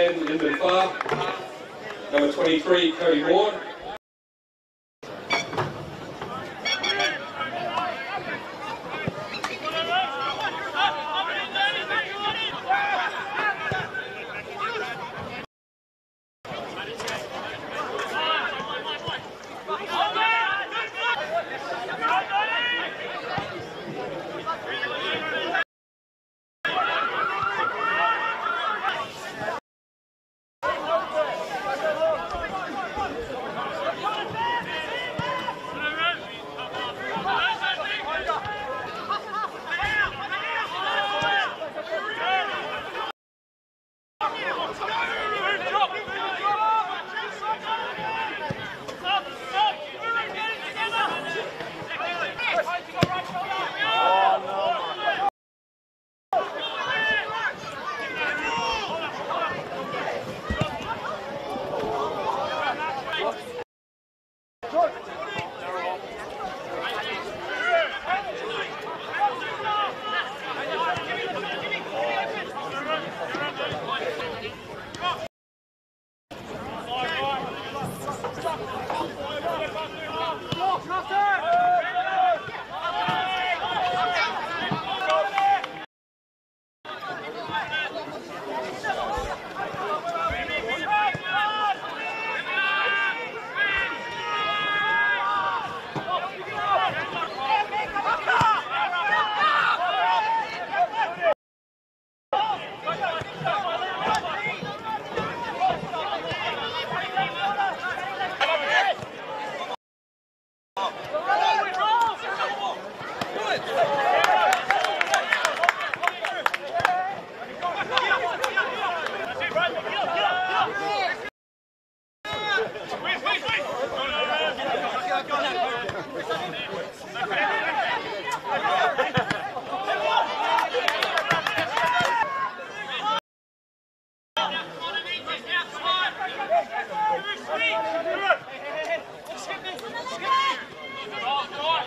10, Lyndon Farr. Number 23, Cody Ward. Hey, hey, hey, hey. Skip it. Skip it.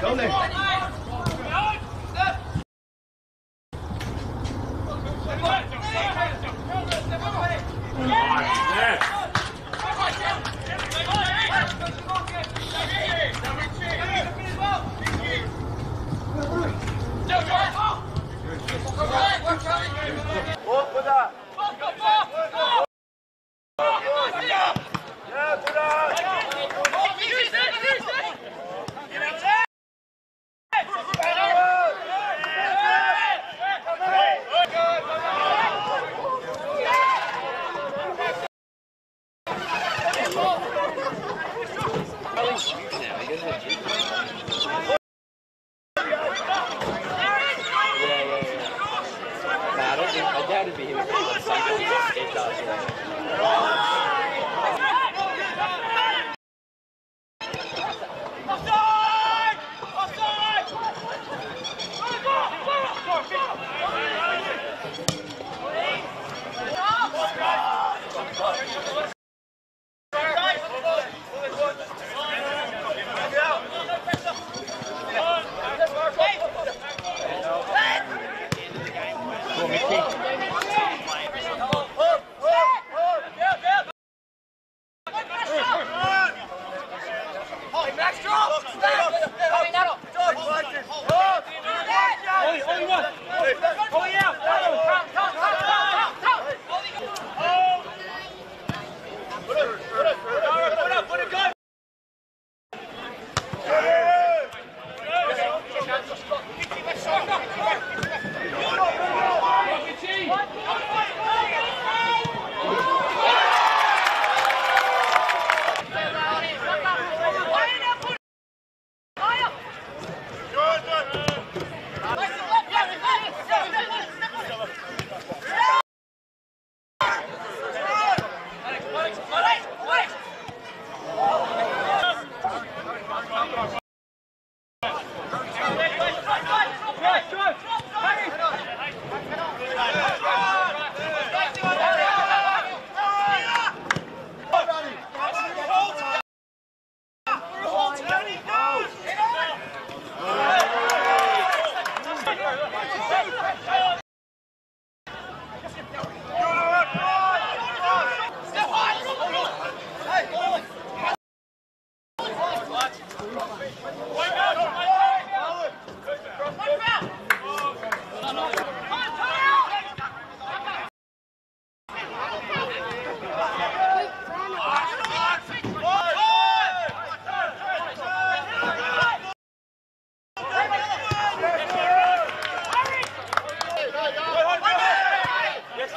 走你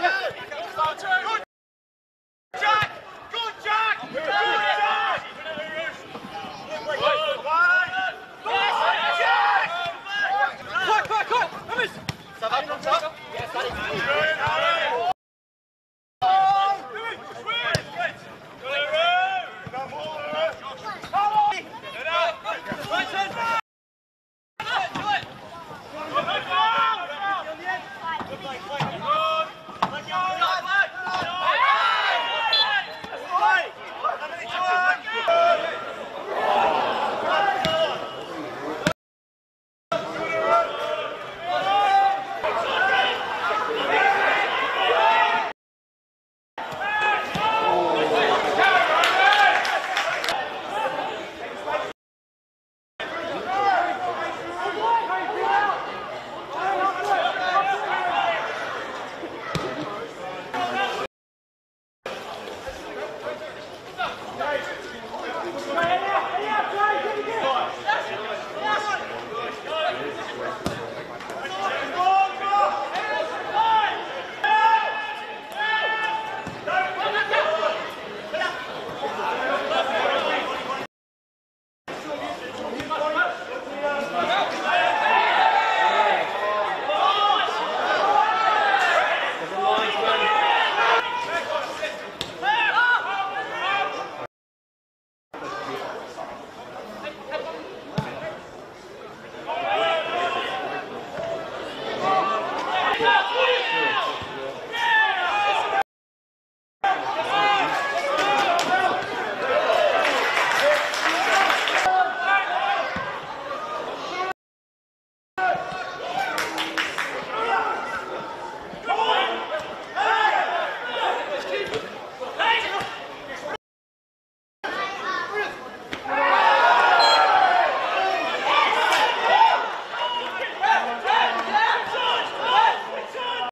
Yeah.